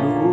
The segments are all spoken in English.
blue.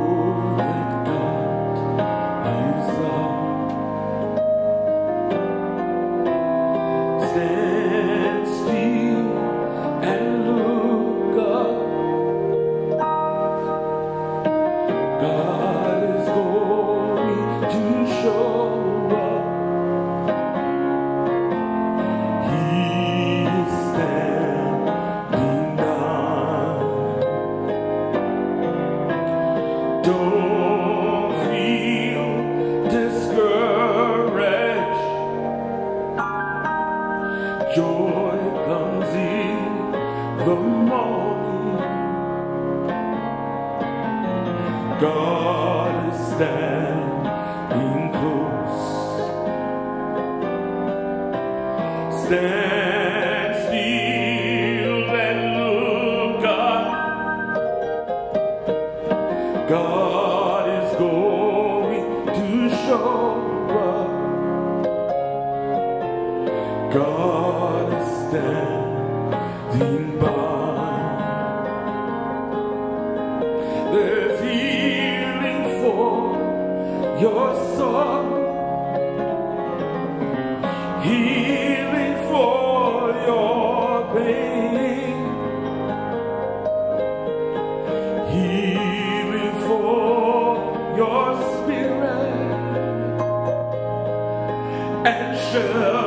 Joy comes in the morning. God is standing close. Stand still and look up. God show up. God is standing by. There's healing for your soul. Healing for your pain. And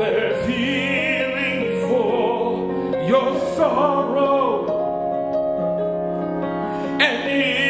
There's healing for your sorrow. And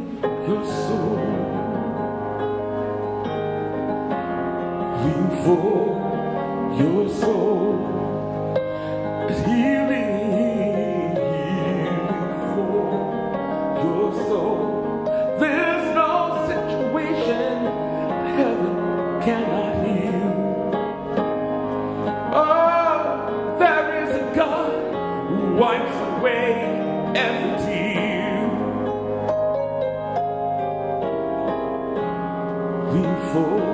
your soul. Lean for your soul. Your soul. There's no situation heaven cannot for your soul.